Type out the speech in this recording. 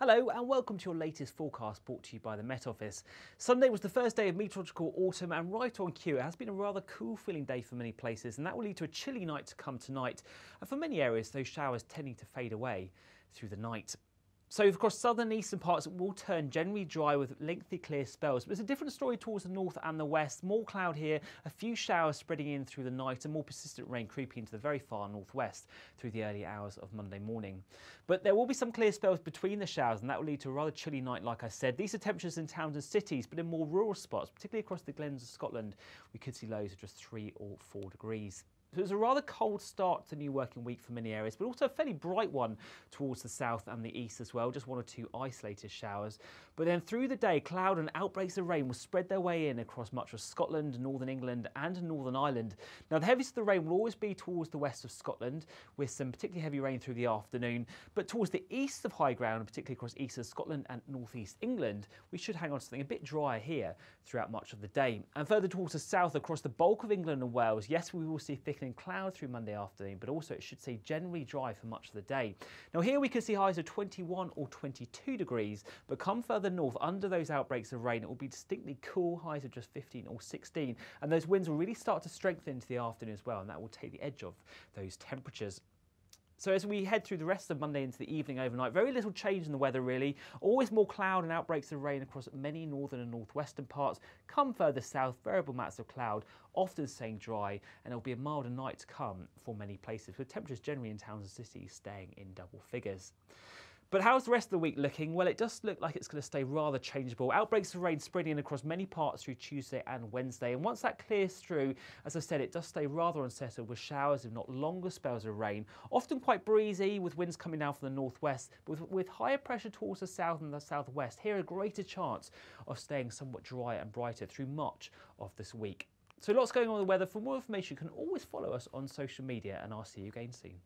Hello and welcome to your latest forecast brought to you by the Met Office. Sunday was the first day of meteorological autumn and right on cue it has been a rather cool feeling day for many places and that will lead to a chilly night to come tonight and for many areas those showers tending to fade away through the night. So across southern and eastern parts it will turn generally dry with lengthy clear spells. But it's a different story towards the north and the west. More cloud here, a few showers spreading in through the night and more persistent rain creeping into the very far northwest through the early hours of Monday morning. But there will be some clear spells between the showers and that will lead to a rather chilly night like I said. These are temperatures in towns and cities but in more rural spots, particularly across the glens of Scotland, we could see lows of just 3 or 4 degrees. So it was a rather cold start to the new working week for many areas, but also a fairly bright one towards the south and the east as well, just one or two isolated showers. But then through the day, cloud and outbreaks of rain will spread their way in across much of Scotland, Northern England and Northern Ireland. Now the heaviest of the rain will always be towards the west of Scotland, with some particularly heavy rain through the afternoon. But towards the east of high ground, particularly across east of Scotland and northeast England, we should hang on to something a bit drier here throughout much of the day. And further towards the south, across the bulk of England and Wales, yes, we will see thick cloud through Monday afternoon, but also it should stay generally dry for much of the day. Now here we can see highs of 21 or 22 degrees, but come further north under those outbreaks of rain, it will be distinctly cool, highs of just 15 or 16, and those winds will really start to strengthen into the afternoon as well, and that will take the edge off those temperatures. So as we head through the rest of Monday into the evening overnight, very little change in the weather really. Always more cloud and outbreaks of rain across many northern and northwestern parts. Come further south, variable amounts of cloud, often staying dry, and it'll be a milder night to come for many places, with temperatures generally in towns and cities staying in double figures. But how's the rest of the week looking? Well, it does look like it's going to stay rather changeable. Outbreaks of rain spreading across many parts through Tuesday and Wednesday. And once that clears through, as I said, it does stay rather unsettled with showers, if not longer spells of rain. Often quite breezy with winds coming down from the northwest, but with, with higher pressure towards the south and the southwest. Here, a greater chance of staying somewhat drier and brighter through much of this week. So lots going on with the weather. For more information, you can always follow us on social media and I'll see you again soon.